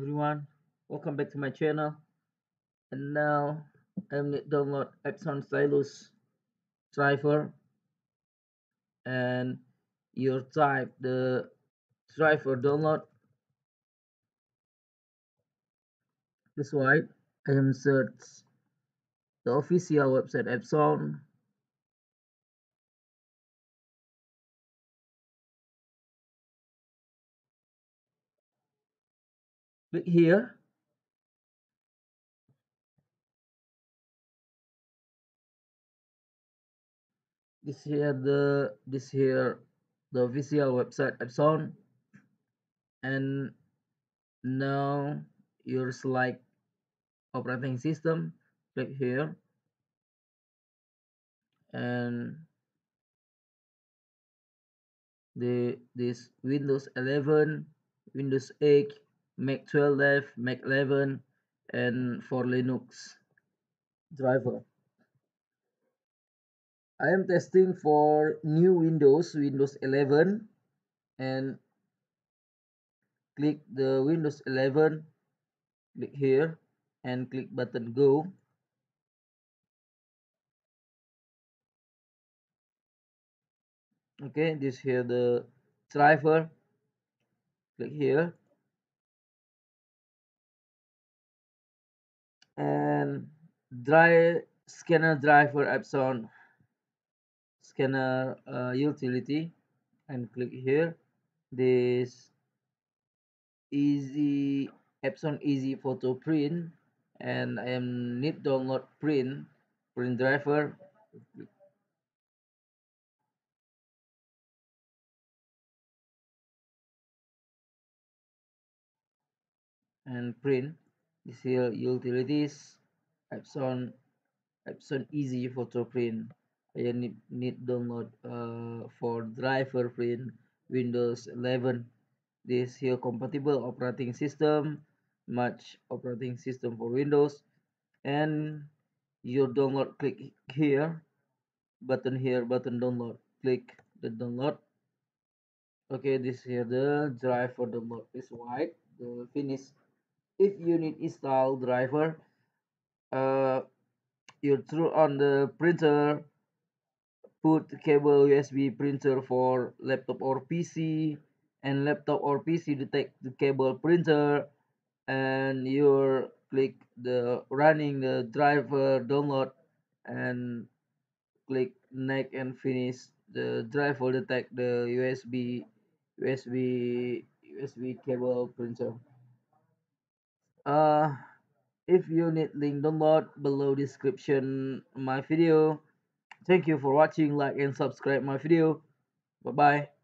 everyone. Welcome back to my channel. And now I'm going to download Epson Stylus driver. And you type the driver download. This why I am search the official website Epson click here this here the this here the official website Epson and now you select operating system click here. And the this Windows 11 Windows 8 Mac 12 Mac 11 and for Linux driver. I am testing for new Windows Windows 11 and click the Windows 11 click here and click button go. Okay this here the driver. Click here dry scanner driver Epson scanner uh, utility and click here. This easy Epson easy photo print and I am need download print print driver. And print. This here utilities Epson Epson easy photo print I need, need download uh, for driver print Windows 11 this here compatible operating system match operating system for Windows. And your download click here button here button download. Click the download. Okay this here the driver download is white the finish. If you need install driver uh you turn on the printer put cable USB printer for laptop or PC and laptop or PC detect the cable printer and you click the running the driver download and click next and finish the driver detect the USB USB USB cable printer. Uh if you need link download below description my video. Thank you for watching. Like and subscribe my video. Bye bye